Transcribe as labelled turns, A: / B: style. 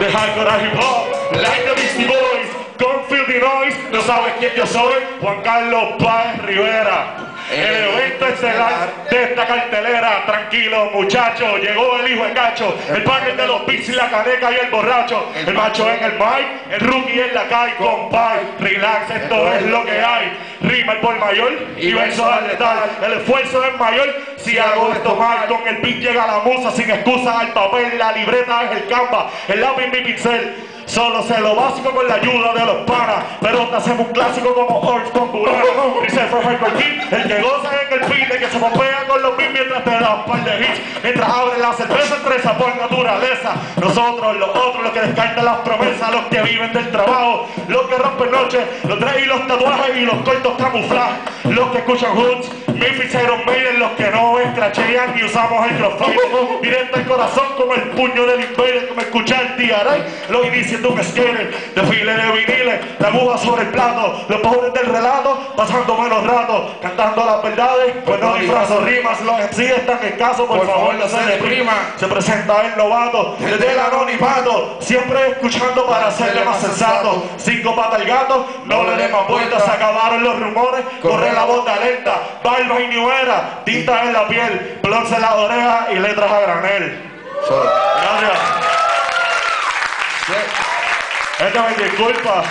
A: de hardcore hip hop, like the Beastie Boys, don't noise, no sabes quién yo soy, Juan Carlos Páez Rivera. El eh, evento estelar eh, eh, de esta cartelera, tranquilo muchacho, llegó el hijo de engacho, el padre de los y la caneca y el borracho, el macho en el mic, el rookie en la calle, compay, relax, esto es lo que hay, rima el por mayor y verso al letal, el esfuerzo es mayor, si hago esto mal, con el beat llega la musa, sin excusa al papel, la libreta es el canva, el lápiz mi pincel, Solo sé lo básico con la ayuda de los panas. Pero te hacemos un clásico como Orch con Burano. Dice fue Michael el que goza en el pide, que se popea con los beats mientras te da un par de hits. Mientras abre la cerveza estresa por naturaleza. Nosotros, los otros, los que descartan las promesas, los que viven del trabajo, los que rompen noches, los tres y los tatuajes y los cortos camuflajes. Los que escuchan hoods, Memphis Iron Maiden, los que no escrachean y usamos el crossfire. Directo al corazón como el puño del invader, como escuchar DRA, los inicios de un skater, desfile de viniles, la aguja sobre el plato, los pobres del relato, pasando buenos ratos, cantando las verdades, pues no disfrazo rimas, los MC están escasos, por, por favor no se deprima. Se presenta el novato, desde el anonimato, siempre escuchando para hacerle más sensato. Cinco patas al gato, no le den más vueltas, se acabaron los rumores, corre la voz de alerta, barba y niuera, tinta en la piel, blonce en la oreja y letras a granel. Gracias. Esta me disculpa.